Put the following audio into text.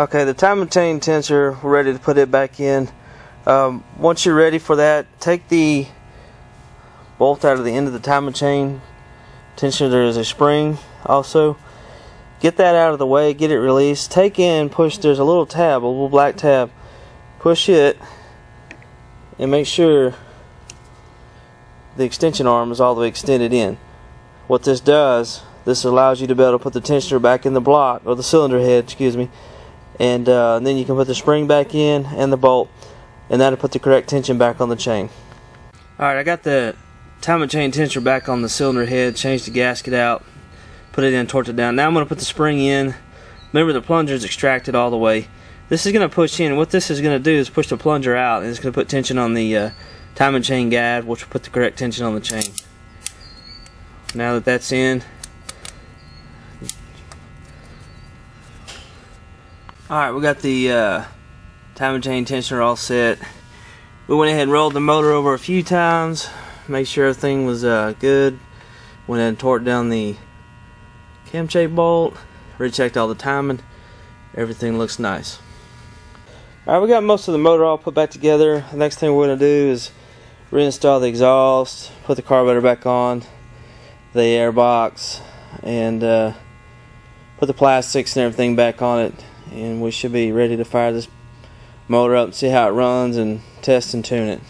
Okay, the timing chain tensor, we're ready to put it back in. Um, once you're ready for that, take the bolt out of the end of the timing chain tensioner. There is a spring also. Get that out of the way, get it released. Take in, push, there's a little tab, a little black tab. Push it and make sure the extension arm is all the way extended in. What this does, this allows you to be able to put the tensioner back in the block, or the cylinder head, excuse me, and, uh, then you can put the spring back in and the bolt, and that'll put the correct tension back on the chain. Alright, I got the timing chain tensioner back on the cylinder head, changed the gasket out, put it in, torqued it down. Now I'm going to put the spring in. Remember the plunger is extracted all the way. This is going to push in. What this is going to do is push the plunger out, and it's going to put tension on the uh, timing chain guide, which will put the correct tension on the chain. Now that that's in, Alright, we got the uh, timing chain tensioner all set. We went ahead and rolled the motor over a few times, make sure everything was uh, good. Went ahead and torqued down the camshaft bolt, rechecked all the timing. Everything looks nice. Alright, we got most of the motor all put back together. The next thing we're going to do is reinstall the exhaust, put the carburetor back on, the air box, and uh, put the plastics and everything back on it and we should be ready to fire this motor up and see how it runs and test and tune it.